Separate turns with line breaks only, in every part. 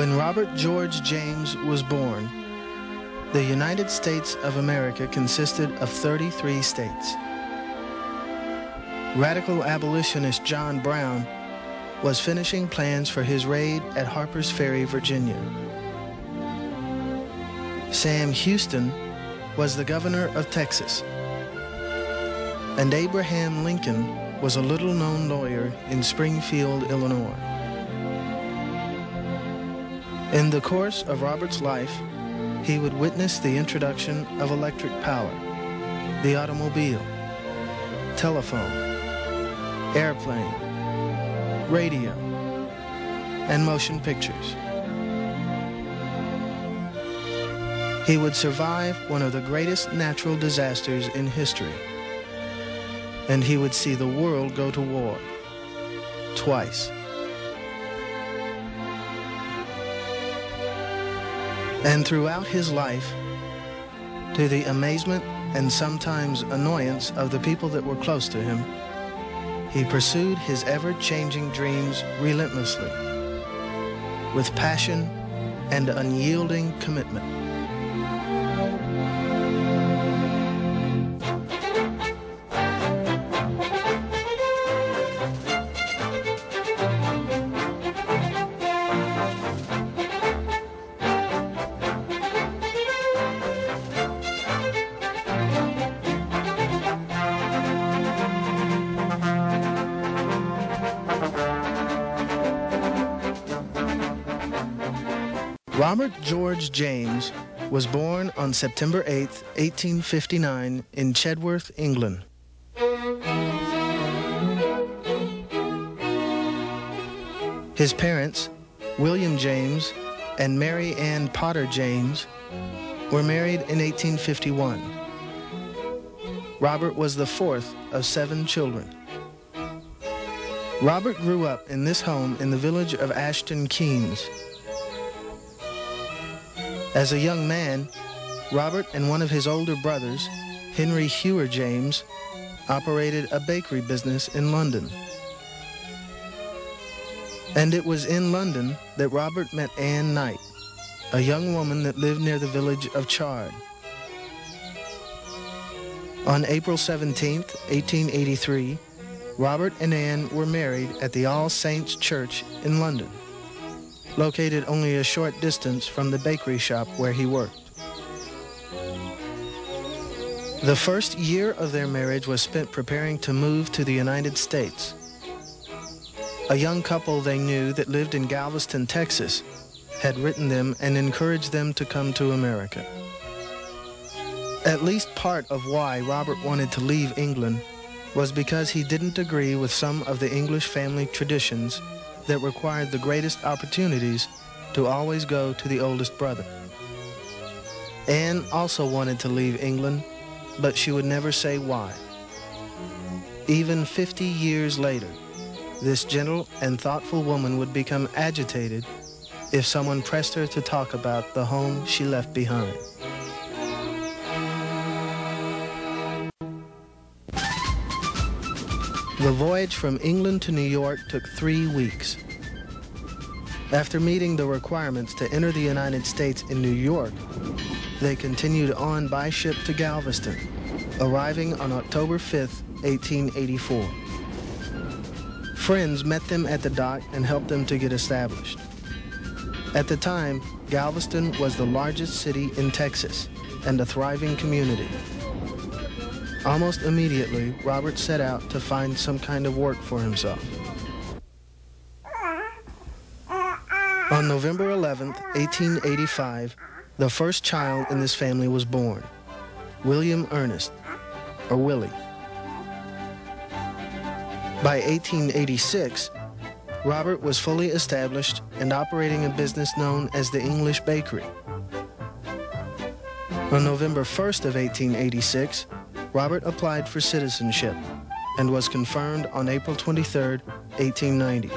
When Robert George James was born, the United States of America consisted of 33 states. Radical abolitionist John Brown was finishing plans for his raid at Harper's Ferry, Virginia. Sam Houston was the governor of Texas. And Abraham Lincoln was a little-known lawyer in Springfield, Illinois. In the course of Robert's life, he would witness the introduction of electric power, the automobile, telephone, airplane, radio, and motion pictures. He would survive one of the greatest natural disasters in history, and he would see the world go to war twice. And throughout his life, to the amazement and sometimes annoyance of the people that were close to him, he pursued his ever-changing dreams relentlessly, with passion and unyielding commitment. Robert George James was born on September 8, 1859 in Chedworth, England. His parents, William James and Mary Ann Potter James, were married in 1851. Robert was the fourth of seven children. Robert grew up in this home in the village of Ashton Keynes, as a young man, Robert and one of his older brothers, Henry Hewer James, operated a bakery business in London. And it was in London that Robert met Anne Knight, a young woman that lived near the village of Chard. On April 17, 1883, Robert and Anne were married at the All Saints Church in London located only a short distance from the bakery shop where he worked. The first year of their marriage was spent preparing to move to the United States. A young couple they knew that lived in Galveston, Texas, had written them and encouraged them to come to America. At least part of why Robert wanted to leave England was because he didn't agree with some of the English family traditions that required the greatest opportunities to always go to the oldest brother. Anne also wanted to leave England, but she would never say why. Even 50 years later, this gentle and thoughtful woman would become agitated if someone pressed her to talk about the home she left behind. The voyage from England to New York took three weeks. After meeting the requirements to enter the United States in New York, they continued on by ship to Galveston, arriving on October 5, 1884. Friends met them at the dock and helped them to get established. At the time, Galveston was the largest city in Texas and a thriving community. Almost immediately, Robert set out to find some kind of work for himself. On November 11, 1885, the first child in this family was born, William Ernest, or Willie. By 1886, Robert was fully established and operating a business known as the English Bakery. On November 1st of 1886, Robert applied for citizenship and was confirmed on April 23, 1890.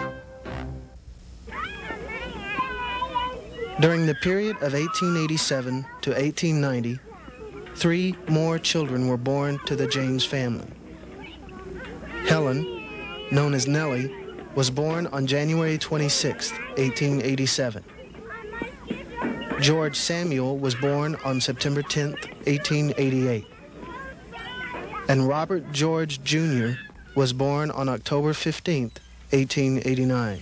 During the period of 1887 to 1890, three more children were born to the James family. Helen, known as Nellie, was born on January 26, 1887. George Samuel was born on September 10, 1888. And Robert George Jr. was born on October 15, 1889.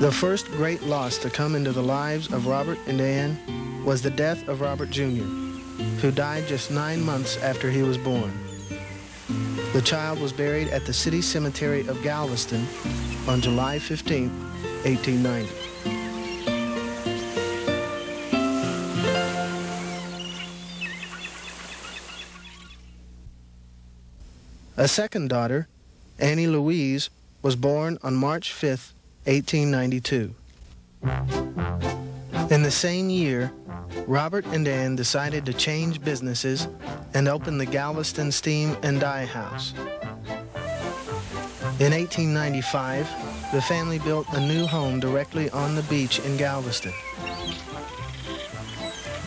The first great loss to come into the lives of Robert and Ann was the death of Robert Jr., who died just nine months after he was born. The child was buried at the city cemetery of Galveston on July 15, 1890. A second daughter, Annie Louise, was born on March 5, 1892. In the same year, Robert and Ann decided to change businesses and open the Galveston Steam and Dye House. In 1895, the family built a new home directly on the beach in Galveston.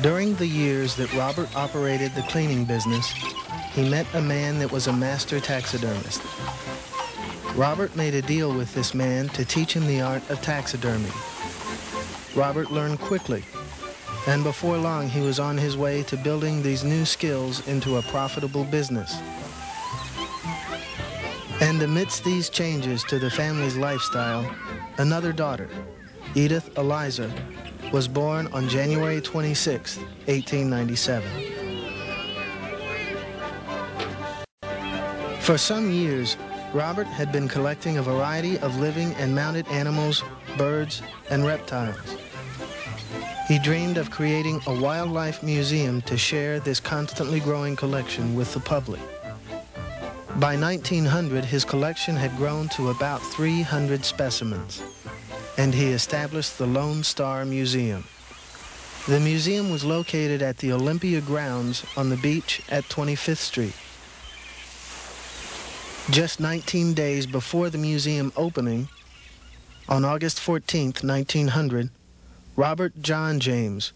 During the years that Robert operated the cleaning business, he met a man that was a master taxidermist. Robert made a deal with this man to teach him the art of taxidermy. Robert learned quickly, and before long he was on his way to building these new skills into a profitable business. And amidst these changes to the family's lifestyle, another daughter, Edith Eliza, was born on January 26, 1897. For some years, Robert had been collecting a variety of living and mounted animals, birds, and reptiles. He dreamed of creating a wildlife museum to share this constantly growing collection with the public. By 1900, his collection had grown to about 300 specimens, and he established the Lone Star Museum. The museum was located at the Olympia grounds on the beach at 25th Street. Just 19 days before the museum opening, on August 14, 1900, Robert John James,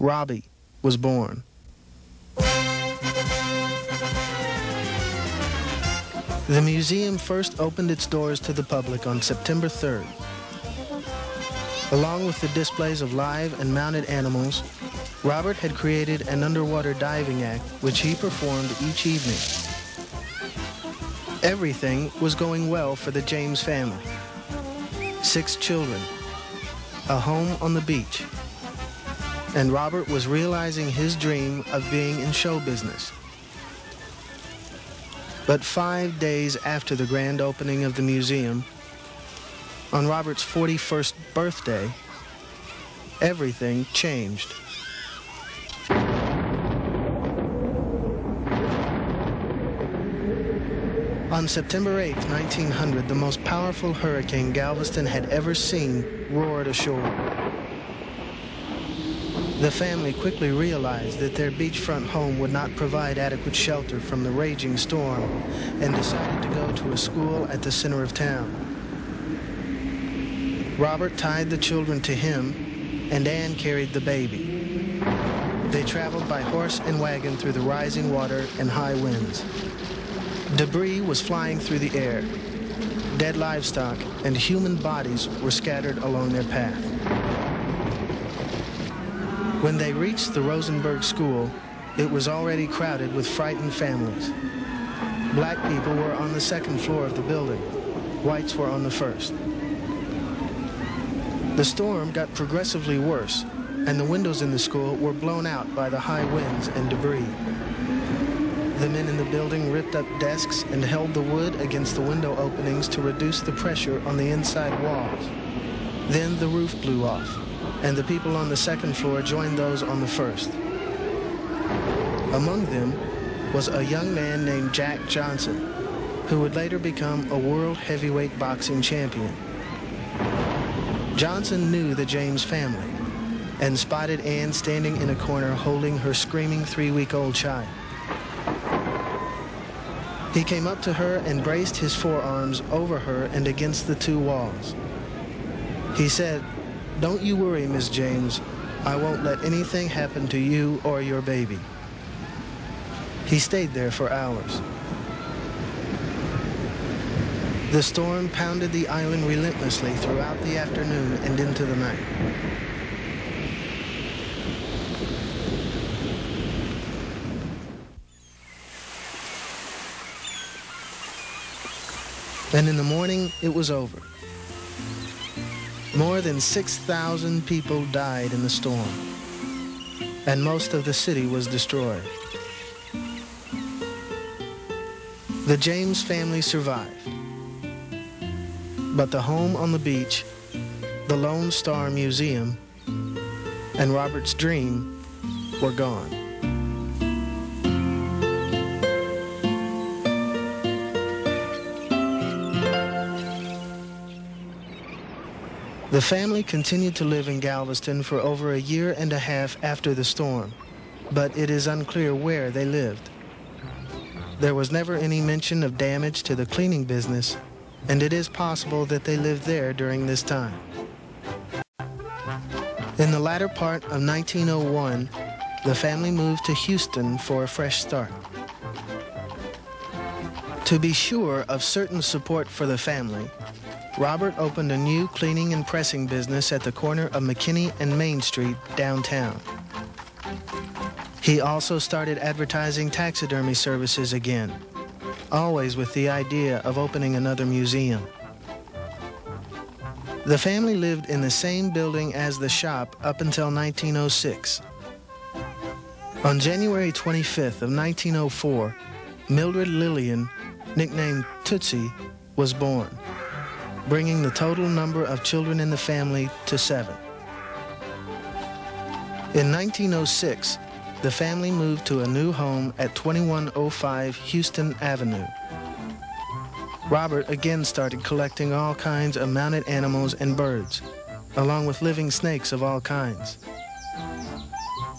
Robbie, was born. The museum first opened its doors to the public on September 3rd. Along with the displays of live and mounted animals, Robert had created an underwater diving act which he performed each evening. Everything was going well for the James family. Six children, a home on the beach, and Robert was realizing his dream of being in show business. But five days after the grand opening of the museum, on Robert's 41st birthday, everything changed. On September 8, 1900, the most powerful hurricane Galveston had ever seen roared ashore. The family quickly realized that their beachfront home would not provide adequate shelter from the raging storm and decided to go to a school at the center of town. Robert tied the children to him and Ann carried the baby. They traveled by horse and wagon through the rising water and high winds. Debris was flying through the air. Dead livestock and human bodies were scattered along their path. When they reached the Rosenberg School, it was already crowded with frightened families. Black people were on the second floor of the building. Whites were on the first. The storm got progressively worse, and the windows in the school were blown out by the high winds and debris. The men in the building ripped up desks and held the wood against the window openings to reduce the pressure on the inside walls. Then the roof blew off, and the people on the second floor joined those on the first. Among them was a young man named Jack Johnson, who would later become a world heavyweight boxing champion. Johnson knew the James family and spotted Ann standing in a corner holding her screaming three-week-old child. He came up to her and braced his forearms over her and against the two walls. He said, Don't you worry, Miss James. I won't let anything happen to you or your baby. He stayed there for hours. The storm pounded the island relentlessly throughout the afternoon and into the night. And in the morning, it was over. More than 6,000 people died in the storm, and most of the city was destroyed. The James family survived, but the home on the beach, the Lone Star Museum, and Robert's dream were gone. The family continued to live in Galveston for over a year and a half after the storm, but it is unclear where they lived. There was never any mention of damage to the cleaning business, and it is possible that they lived there during this time. In the latter part of 1901, the family moved to Houston for a fresh start. To be sure of certain support for the family, Robert opened a new cleaning and pressing business at the corner of McKinney and Main Street downtown. He also started advertising taxidermy services again, always with the idea of opening another museum. The family lived in the same building as the shop up until 1906. On January 25th of 1904, Mildred Lillian, nicknamed Tootsie, was born bringing the total number of children in the family to seven. In 1906, the family moved to a new home at 2105 Houston Avenue. Robert again started collecting all kinds of mounted animals and birds, along with living snakes of all kinds.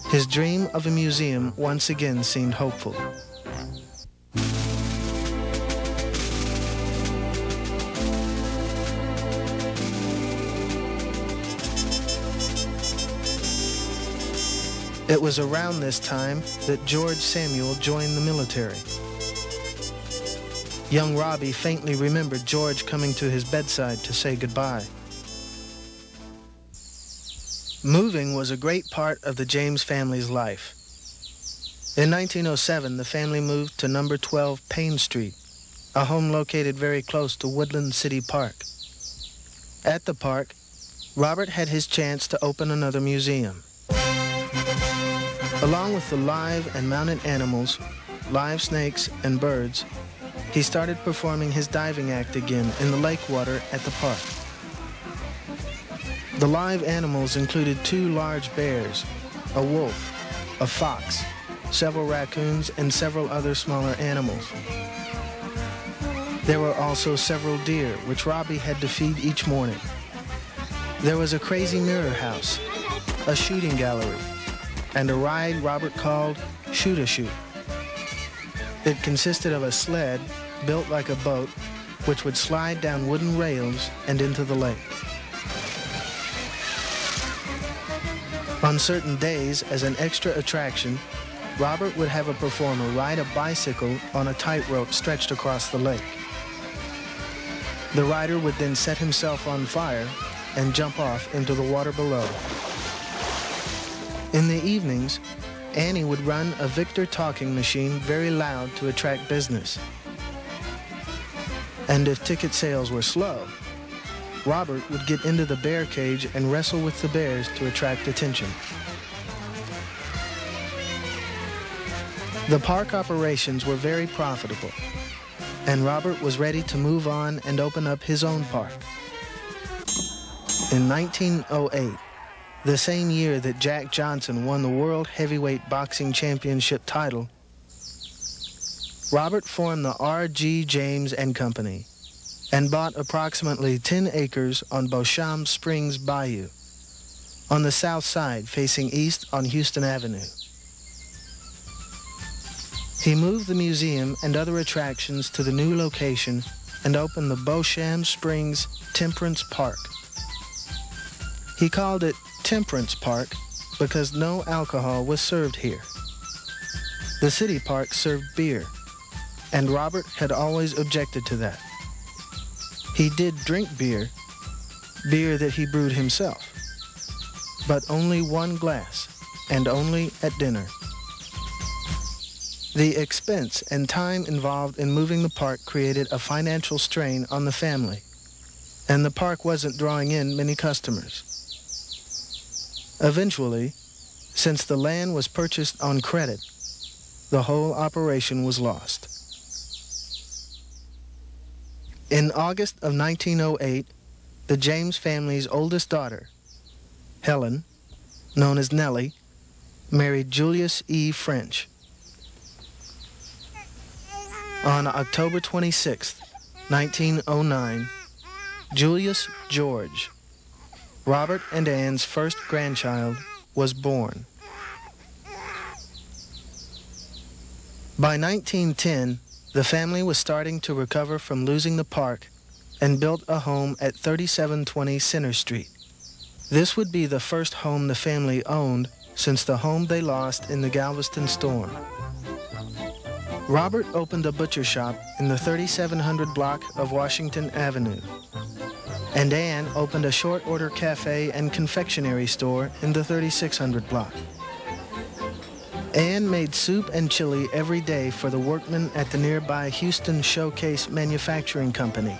His dream of a museum once again seemed hopeful. It was around this time that George Samuel joined the military. Young Robbie faintly remembered George coming to his bedside to say goodbye. Moving was a great part of the James family's life. In 1907, the family moved to number 12 Payne Street, a home located very close to Woodland City Park. At the park, Robert had his chance to open another museum. Along with the live and mounted animals, live snakes, and birds, he started performing his diving act again in the lake water at the park. The live animals included two large bears, a wolf, a fox, several raccoons, and several other smaller animals. There were also several deer, which Robbie had to feed each morning. There was a crazy mirror house, a shooting gallery, and a ride Robert called Shoot a Shoot. It consisted of a sled built like a boat which would slide down wooden rails and into the lake. On certain days, as an extra attraction, Robert would have a performer ride a bicycle on a tightrope stretched across the lake. The rider would then set himself on fire and jump off into the water below. In the evenings, Annie would run a Victor talking machine very loud to attract business. And if ticket sales were slow, Robert would get into the bear cage and wrestle with the bears to attract attention. The park operations were very profitable, and Robert was ready to move on and open up his own park. In 1908, the same year that Jack Johnson won the World Heavyweight Boxing Championship title, Robert formed the R.G. James and Company and bought approximately 10 acres on Beauchamp Springs Bayou on the south side facing east on Houston Avenue. He moved the museum and other attractions to the new location and opened the Beauchamp Springs Temperance Park. He called it Temperance Park because no alcohol was served here. The city park served beer, and Robert had always objected to that. He did drink beer, beer that he brewed himself, but only one glass, and only at dinner. The expense and time involved in moving the park created a financial strain on the family, and the park wasn't drawing in many customers. Eventually, since the land was purchased on credit, the whole operation was lost. In August of 1908, the James family's oldest daughter, Helen, known as Nellie, married Julius E. French. On October 26, 1909, Julius George Robert and Ann's first grandchild was born. By 1910, the family was starting to recover from losing the park and built a home at 3720 Center Street. This would be the first home the family owned since the home they lost in the Galveston storm. Robert opened a butcher shop in the 3700 block of Washington Avenue and Ann opened a short order cafe and confectionery store in the 3600 block. Ann made soup and chili every day for the workmen at the nearby Houston Showcase Manufacturing Company.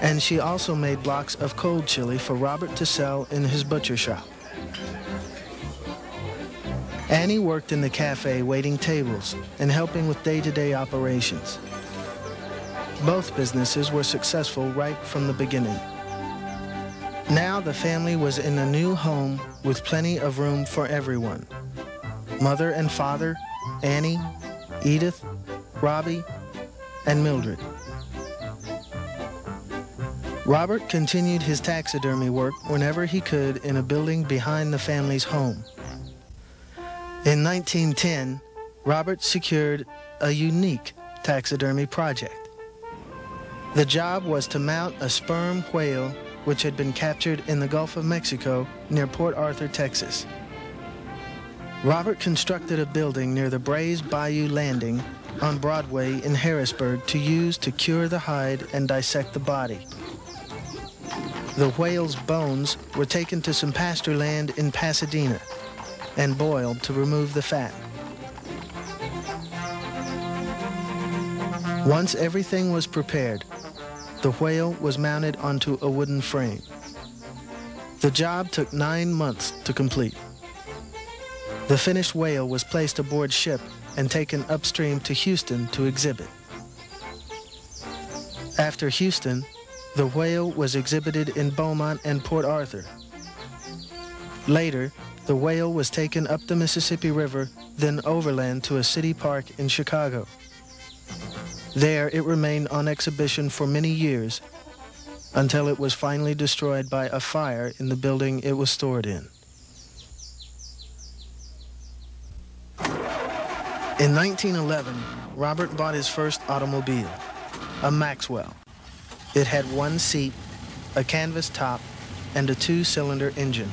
And she also made blocks of cold chili for Robert to sell in his butcher shop. Annie worked in the cafe waiting tables and helping with day-to-day -day operations. Both businesses were successful right from the beginning. Now the family was in a new home with plenty of room for everyone. Mother and father, Annie, Edith, Robbie, and Mildred. Robert continued his taxidermy work whenever he could in a building behind the family's home. In 1910, Robert secured a unique taxidermy project. The job was to mount a sperm whale which had been captured in the Gulf of Mexico near Port Arthur, Texas. Robert constructed a building near the Brays Bayou Landing on Broadway in Harrisburg to use to cure the hide and dissect the body. The whale's bones were taken to some pasture land in Pasadena and boiled to remove the fat. Once everything was prepared, the whale was mounted onto a wooden frame. The job took nine months to complete. The finished whale was placed aboard ship and taken upstream to Houston to exhibit. After Houston, the whale was exhibited in Beaumont and Port Arthur. Later, the whale was taken up the Mississippi River, then overland to a city park in Chicago. There it remained on exhibition for many years until it was finally destroyed by a fire in the building it was stored in. In 1911, Robert bought his first automobile, a Maxwell. It had one seat, a canvas top, and a two-cylinder engine.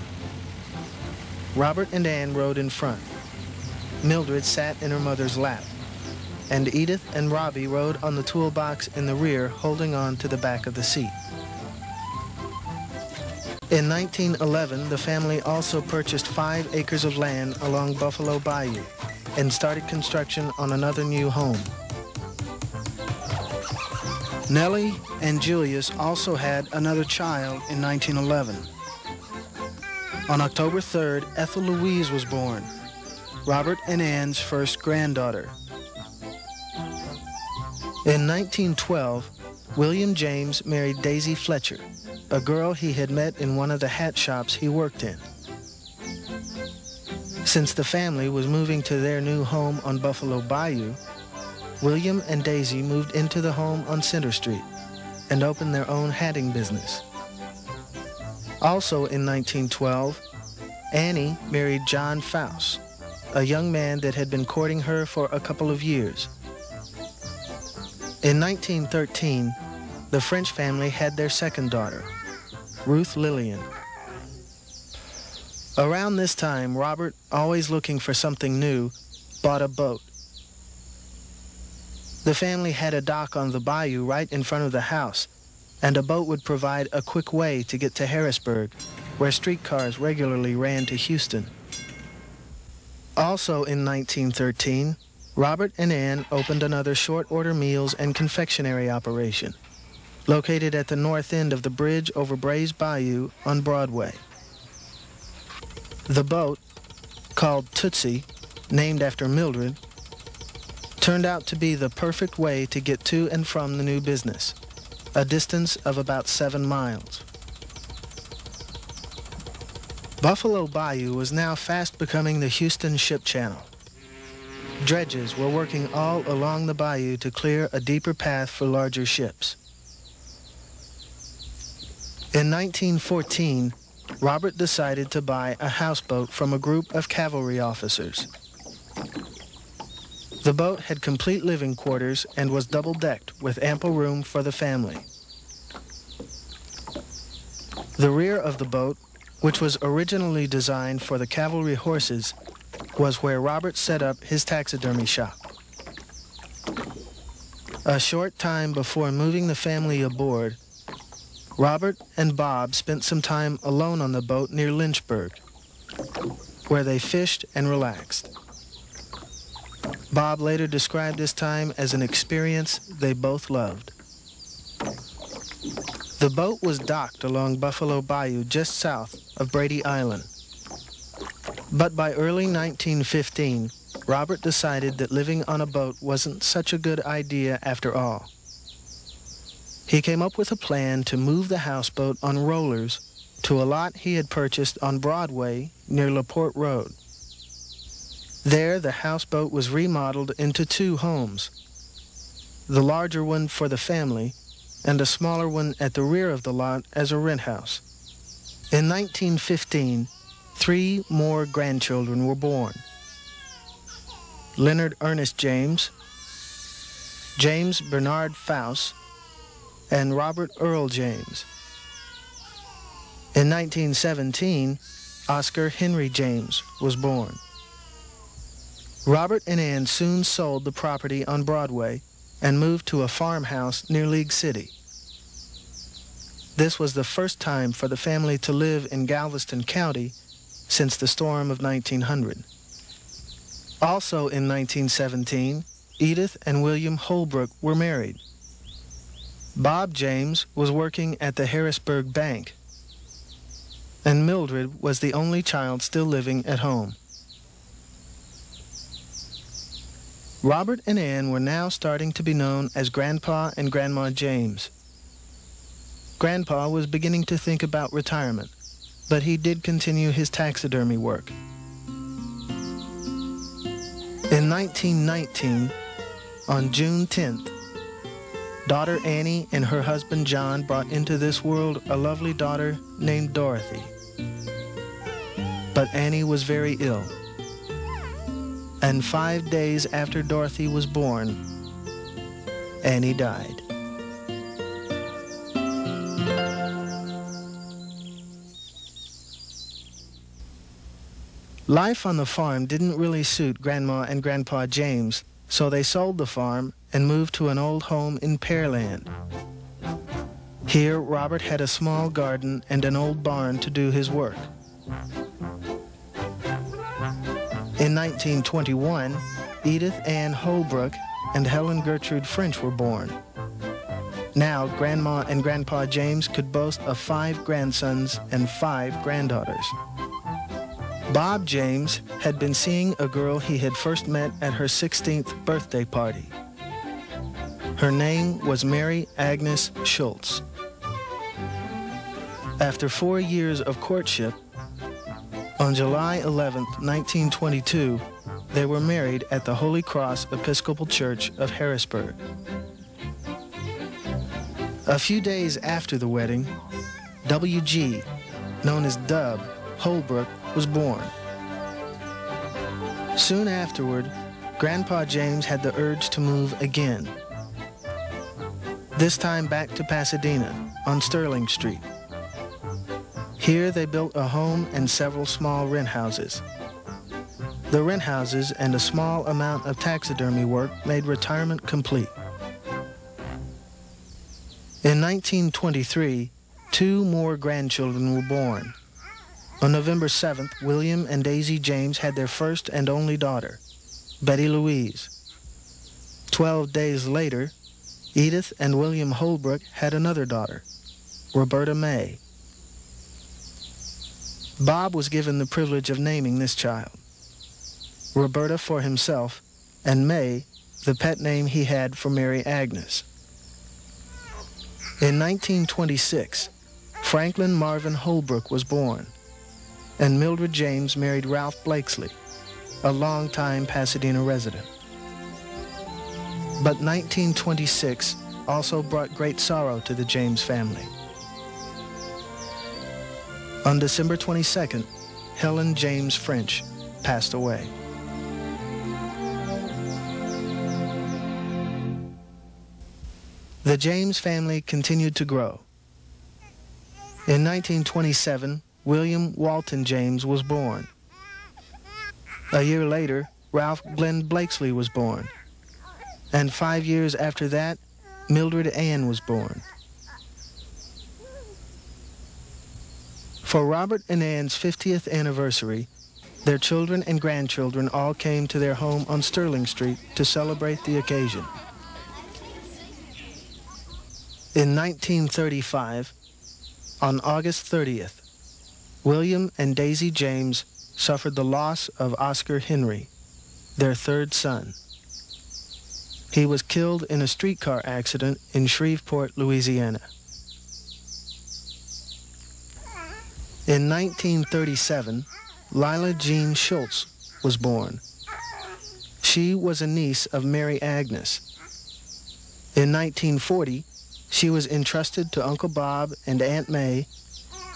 Robert and Ann rode in front. Mildred sat in her mother's lap and Edith and Robbie rode on the toolbox in the rear holding on to the back of the seat. In 1911, the family also purchased five acres of land along Buffalo Bayou and started construction on another new home. Nellie and Julius also had another child in 1911. On October 3rd, Ethel Louise was born, Robert and Ann's first granddaughter. In 1912, William James married Daisy Fletcher, a girl he had met in one of the hat shops he worked in. Since the family was moving to their new home on Buffalo Bayou, William and Daisy moved into the home on Center Street and opened their own hatting business. Also in 1912, Annie married John Faust, a young man that had been courting her for a couple of years. In 1913, the French family had their second daughter, Ruth Lillian. Around this time, Robert, always looking for something new, bought a boat. The family had a dock on the bayou right in front of the house, and a boat would provide a quick way to get to Harrisburg, where streetcars regularly ran to Houston. Also in 1913, Robert and Ann opened another short order meals and confectionery operation, located at the north end of the bridge over Brays Bayou on Broadway. The boat, called Tootsie, named after Mildred, turned out to be the perfect way to get to and from the new business, a distance of about seven miles. Buffalo Bayou was now fast becoming the Houston Ship Channel. Dredges were working all along the bayou to clear a deeper path for larger ships. In 1914, Robert decided to buy a houseboat from a group of cavalry officers. The boat had complete living quarters and was double-decked with ample room for the family. The rear of the boat, which was originally designed for the cavalry horses, was where Robert set up his taxidermy shop. A short time before moving the family aboard, Robert and Bob spent some time alone on the boat near Lynchburg, where they fished and relaxed. Bob later described this time as an experience they both loved. The boat was docked along Buffalo Bayou just south of Brady Island. But by early 1915, Robert decided that living on a boat wasn't such a good idea after all. He came up with a plan to move the houseboat on rollers to a lot he had purchased on Broadway near LaPorte Road. There, the houseboat was remodeled into two homes, the larger one for the family and a smaller one at the rear of the lot as a rent house. In 1915, three more grandchildren were born. Leonard Ernest James, James Bernard Faust, and Robert Earl James. In 1917, Oscar Henry James was born. Robert and Ann soon sold the property on Broadway and moved to a farmhouse near League City. This was the first time for the family to live in Galveston County since the storm of 1900. Also in 1917, Edith and William Holbrook were married. Bob James was working at the Harrisburg Bank, and Mildred was the only child still living at home. Robert and Ann were now starting to be known as Grandpa and Grandma James. Grandpa was beginning to think about retirement, but he did continue his taxidermy work. In 1919, on June 10th, daughter Annie and her husband John brought into this world a lovely daughter named Dorothy. But Annie was very ill and five days after Dorothy was born, Annie died. Life on the farm didn't really suit Grandma and Grandpa James, so they sold the farm and moved to an old home in Pearland. Here, Robert had a small garden and an old barn to do his work. In 1921, Edith Ann Holbrook and Helen Gertrude French were born. Now, Grandma and Grandpa James could boast of five grandsons and five granddaughters. Bob James had been seeing a girl he had first met at her 16th birthday party. Her name was Mary Agnes Schultz. After four years of courtship, on July 11, 1922, they were married at the Holy Cross Episcopal Church of Harrisburg. A few days after the wedding, W.G., known as Dub, Holbrook, was born. Soon afterward, Grandpa James had the urge to move again. This time back to Pasadena on Sterling Street. Here they built a home and several small rent houses. The rent houses and a small amount of taxidermy work made retirement complete. In 1923, two more grandchildren were born. On November 7th, William and Daisy James had their first and only daughter, Betty Louise. Twelve days later, Edith and William Holbrook had another daughter, Roberta May. Bob was given the privilege of naming this child. Roberta for himself, and May, the pet name he had for Mary Agnes. In 1926, Franklin Marvin Holbrook was born, and Mildred James married Ralph Blakesley, a longtime Pasadena resident. But 1926 also brought great sorrow to the James family. On December 22nd, Helen James French passed away. The James family continued to grow. In 1927, William Walton James was born. A year later, Ralph Glenn Blakesley was born. And five years after that, Mildred Ann was born. For Robert and Ann's 50th anniversary, their children and grandchildren all came to their home on Sterling Street to celebrate the occasion. In 1935, on August 30th, William and Daisy James suffered the loss of Oscar Henry, their third son. He was killed in a streetcar accident in Shreveport, Louisiana. In 1937, Lila Jean Schultz was born. She was a niece of Mary Agnes. In 1940, she was entrusted to Uncle Bob and Aunt May,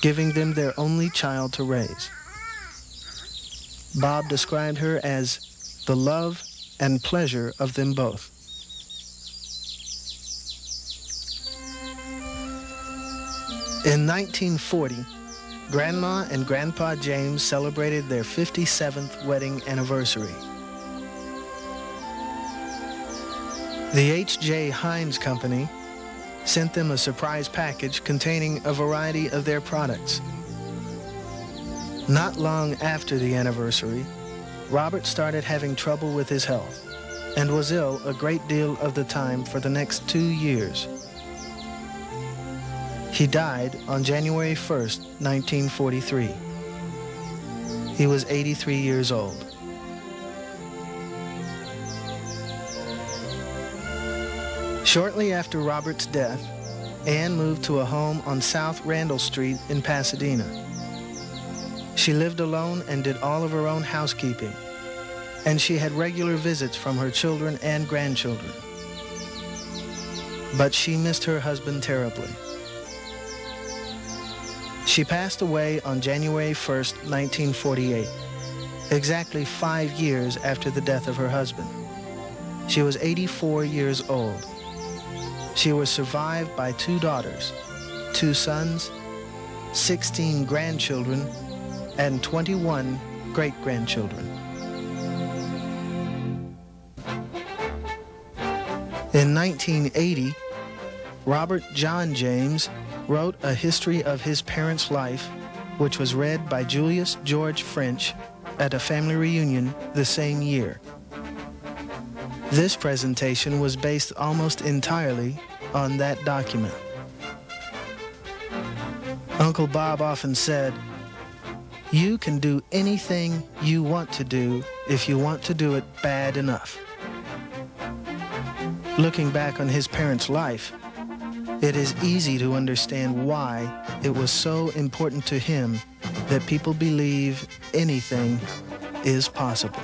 giving them their only child to raise. Bob described her as the love and pleasure of them both. In 1940, Grandma and Grandpa James celebrated their 57th wedding anniversary. The H.J. Heinz Company sent them a surprise package containing a variety of their products. Not long after the anniversary, Robert started having trouble with his health and was ill a great deal of the time for the next two years. He died on January 1st, 1943. He was 83 years old. Shortly after Robert's death, Anne moved to a home on South Randall Street in Pasadena. She lived alone and did all of her own housekeeping, and she had regular visits from her children and grandchildren. But she missed her husband terribly. She passed away on January 1st, 1948, exactly five years after the death of her husband. She was 84 years old. She was survived by two daughters, two sons, 16 grandchildren, and 21 great-grandchildren. In 1980, Robert John James wrote a history of his parents' life, which was read by Julius George French at a family reunion the same year. This presentation was based almost entirely on that document. Uncle Bob often said, you can do anything you want to do if you want to do it bad enough. Looking back on his parents' life, it is easy to understand why it was so important to him that people believe anything is possible.